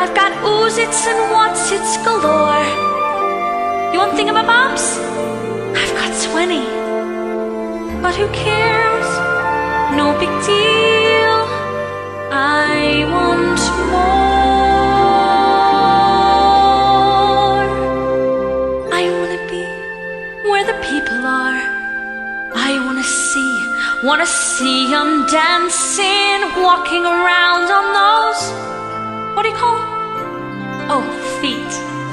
I've got whozits and what's its galore. You want thingamabobs? I've got 20. But who cares? No big deal. I want more. I wanna be where the people are. I wanna see, wanna see them dancing, walking around on those. What do you call 'em? Oh, feet.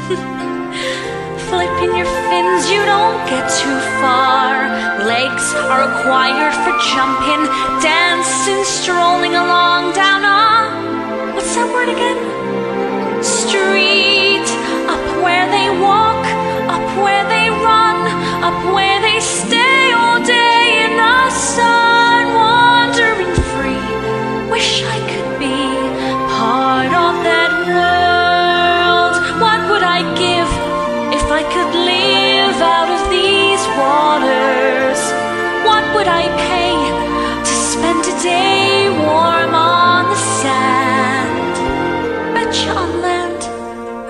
Flipping your fins, you don't get too far. Legs are required for jumping, dancing, strolling along down a. What's that word again? I could live out of these waters? What would I pay to spend a day warm on the sand? Bet on land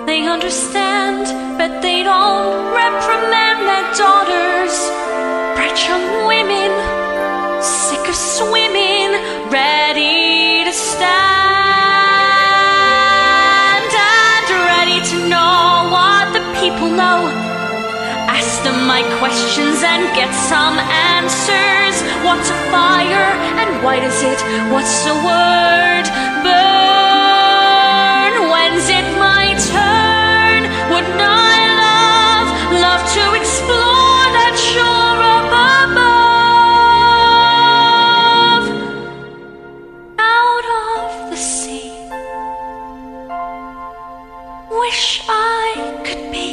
they understand, but they don't reprimand my questions and get some answers. What's a fire and why does it? What's the word? Burn. When's it my turn? Wouldn't I love, love to explore that shore up above? Out of the sea. Wish I could be.